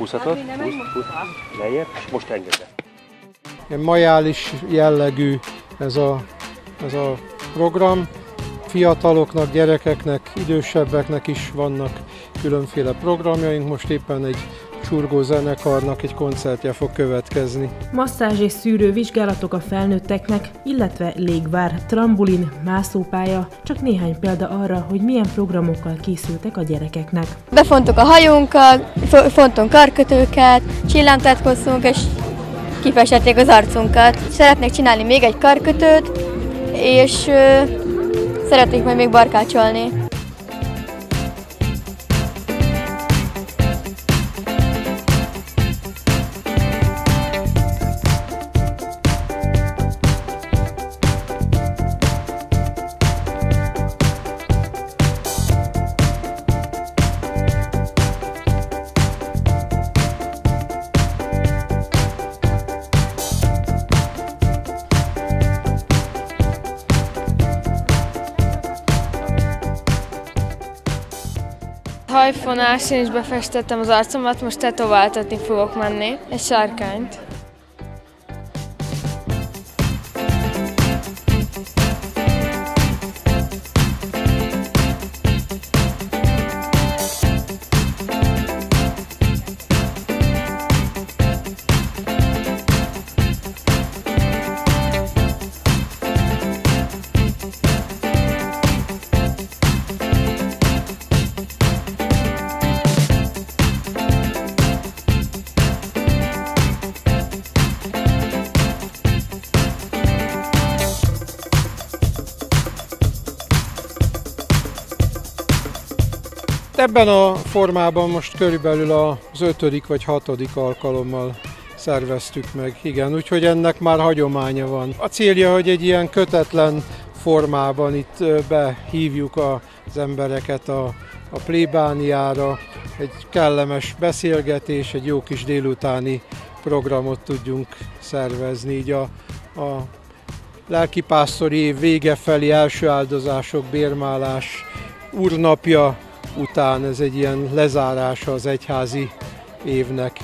Húzhatod? Húz, húz. Lejjebb, és most engedd el. Ilyen majális jellegű ez a, ez a program. Fiataloknak, gyerekeknek, idősebbeknek is vannak különféle programjaink. Most éppen egy csurgó zenekarnak egy koncertje fog következni. Masszázs és szűrő vizsgálatok a felnőtteknek, illetve légvár, trambulin, mászópálya, csak néhány példa arra, hogy milyen programokkal készültek a gyerekeknek. Befontuk a hajunkat, fo- fontunk karkötőket, csillámtát hoztunk, és kifestették az arcunkat. Szeretnék csinálni még egy karkötőt, és ö, szeretnék majd még barkácsolni. Hajfonás, én is befestettem az arcomat, most tetováltatni fogok menni. Egy sárkányt. Ebben a formában most körülbelül az ötödik vagy hatodik alkalommal szerveztük meg. Igen, úgyhogy ennek már hagyománya van. A célja, hogy egy ilyen kötetlen formában itt behívjuk az embereket a, a plébániára, egy kellemes beszélgetés, egy jó kis délutáni programot tudjunk szervezni. Így a, a lelkipásztori év vége felé első áldozások, bérmálás, úrnapja után ez egy ilyen lezárása az egyházi évnek.